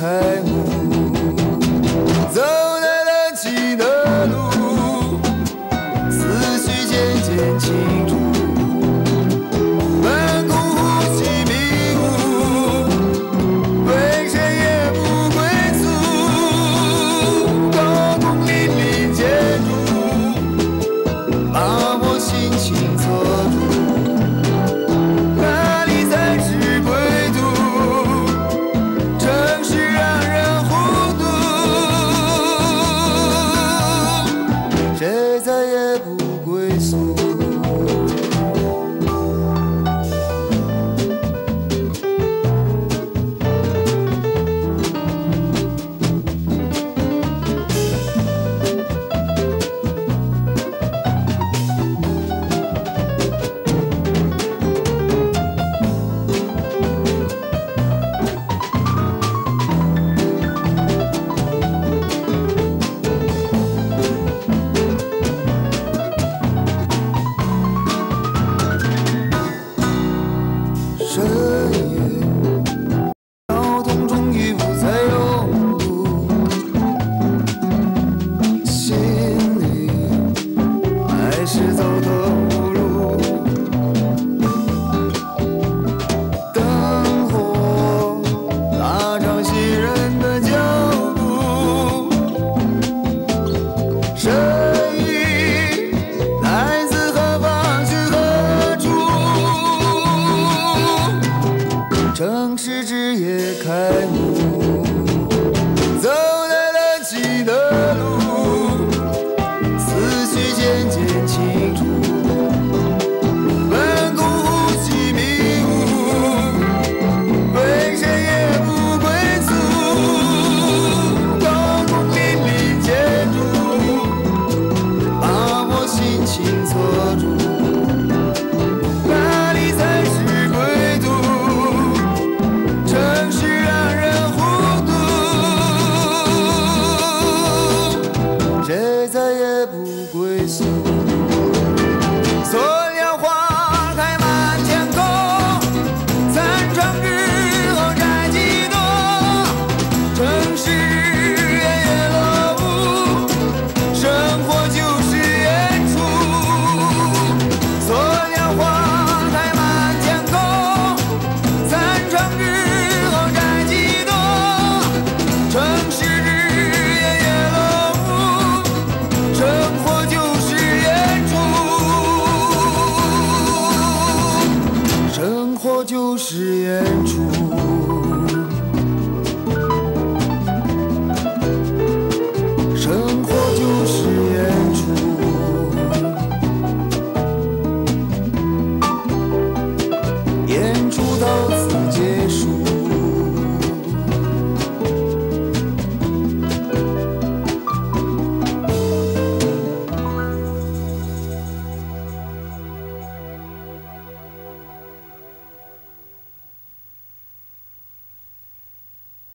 开。还是走走活就是演出。